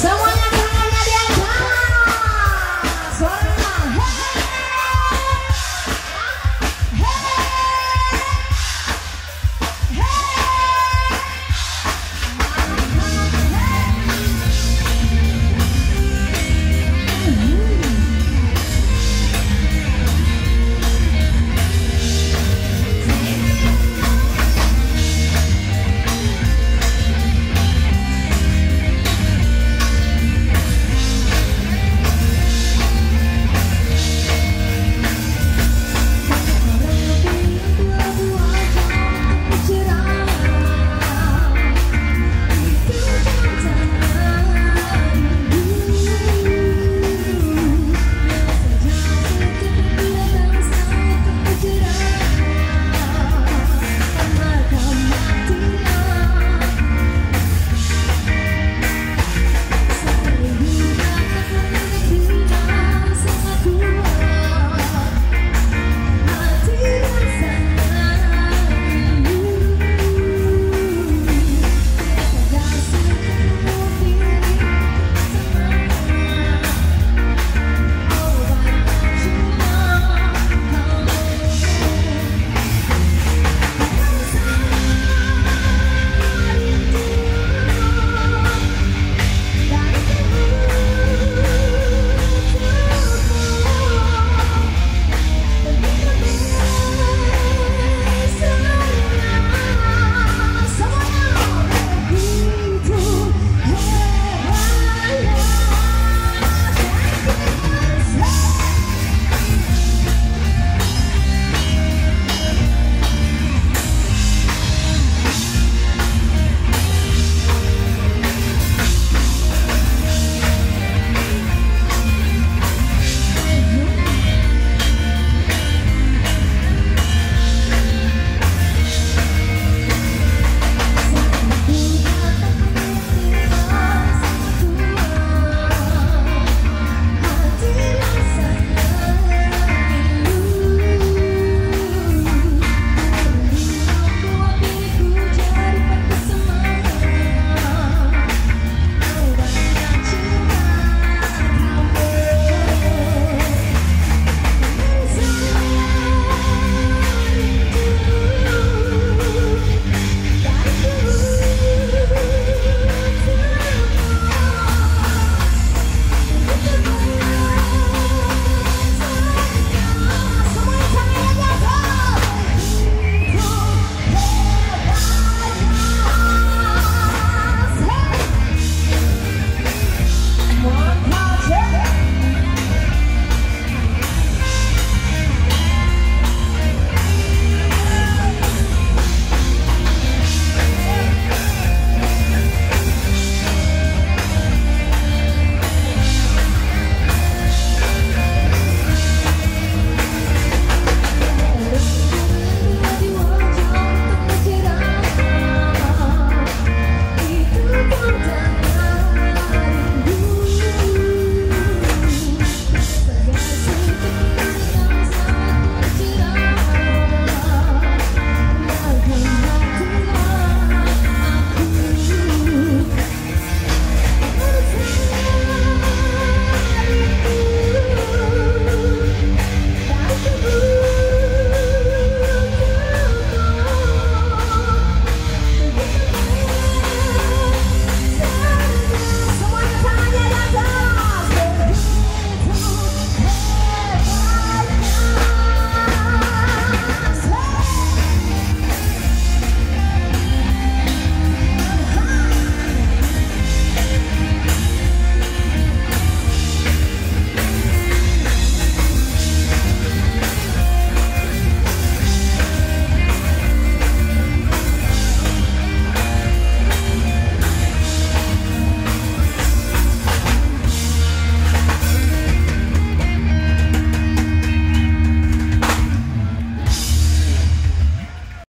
Someone